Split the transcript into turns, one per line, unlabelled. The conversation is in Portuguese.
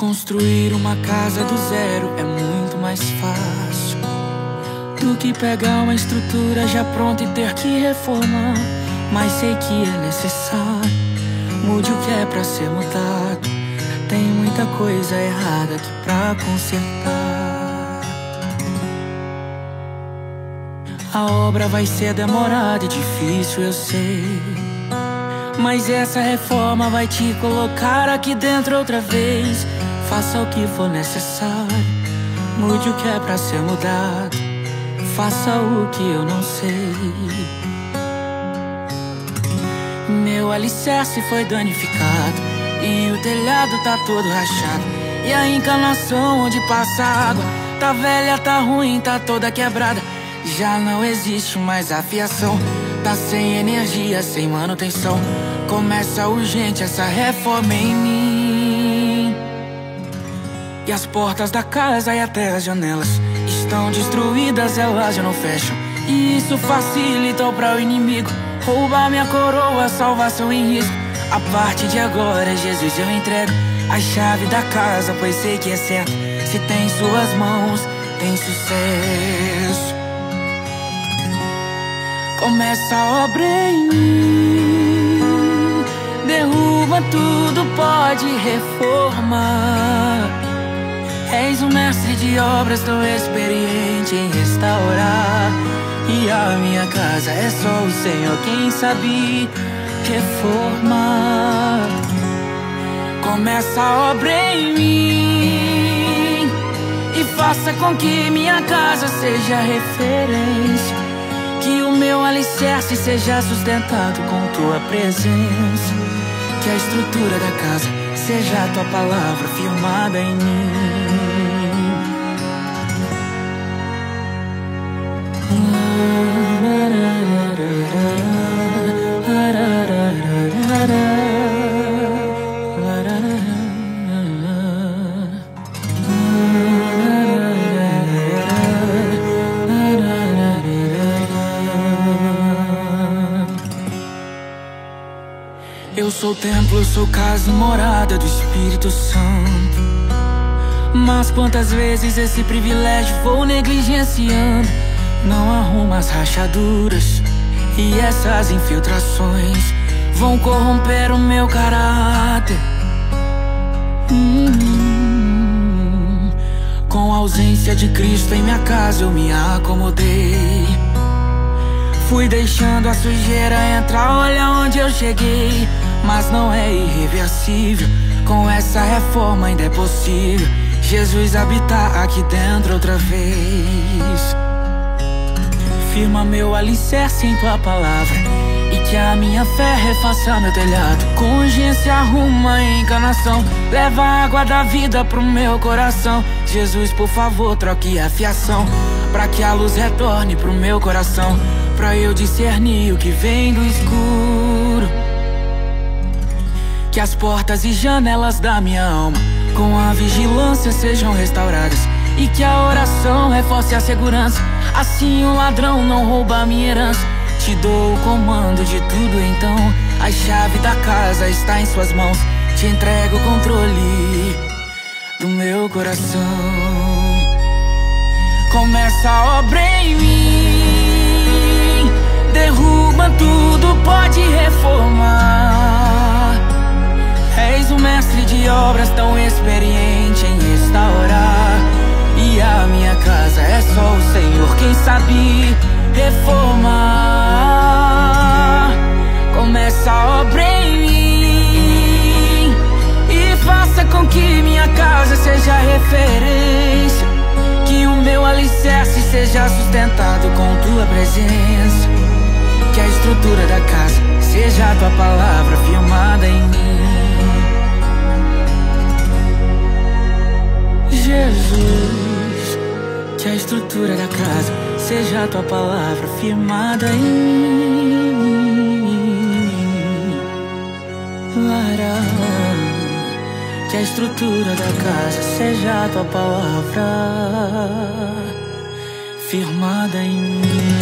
Construir uma casa do zero é muito mais fácil do que pegar uma estrutura já pronta e ter que reformar. Mas sei que é necessário, mude o que é pra ser mudado. Tem muita coisa errada aqui pra consertar. A obra vai ser demorada e difícil, eu sei. Mas essa reforma vai te colocar aqui dentro outra vez. Faça o que for necessário, mude o que é pra ser mudado. Faça o que eu não sei. Meu alicerce foi danificado e o telhado tá todo rachado. E a encanação onde passa água tá velha, tá ruim, tá toda quebrada. Já não existe mais a fiação, tá sem energia, sem manutenção. Começa urgente essa reforma em mim. E as portas da casa e até as janelas estão destruídas, elas já não fecham. E isso facilita para o inimigo roubar minha coroa, salvação em risco. A partir de agora, Jesus, eu entrego a chave da casa, pois sei que é certo. Se tem suas mãos, tem sucesso. Começa a obra em mim, derruba tudo, pode reformar. Um mestre de obras tão experiente em restaurar. E a minha casa é só o Senhor quem sabe reformar. Começa a obra em mim e faça com que minha casa seja referência. Que o meu alicerce seja sustentado com tua presença. Que a estrutura da casa seja tua palavra firmada em mim. Eu sou templo, sou casa morada do Espírito Santo. Mas quantas vezes esse privilégio vou negligenciando? Não arrumo as rachaduras e essas infiltrações vão corromper o meu caráter. Hum, com a ausência de Cristo em minha casa eu me acomodei. Fui deixando a sujeira entrar, olha onde eu cheguei. Mas não é irreversível, com essa reforma ainda é possível. Jesus habitar aqui dentro outra vez. Firma meu alicerce em tua palavra. E que a minha fé refaça meu telhado. Com urgência arruma a encanação Leva a água da vida pro meu coração. Jesus, por favor, troque a fiação. Pra que a luz retorne pro meu coração. Pra eu discernir o que vem do escuro. Que as portas e janelas da minha alma Com a vigilância sejam restauradas E que a oração reforce a segurança Assim o ladrão não rouba a minha herança. Te dou o comando de tudo então. A chave da casa está em suas mãos. Te entrego o controle do meu coração. Começa a obra em mim. Derruba tudo, pode reformar. És o mestre de obras tão experiente casa é só o Senhor quem sabe reformar. Começa a obra em mim e faça com que minha casa seja referência. Que o meu alicerce seja sustentado com tua presença. Que a estrutura da casa seja a tua palavra firmada em mim. Estrutura da casa seja a tua palavra firmada em mim. Lara, que a estrutura da casa seja a tua palavra firmada em mim.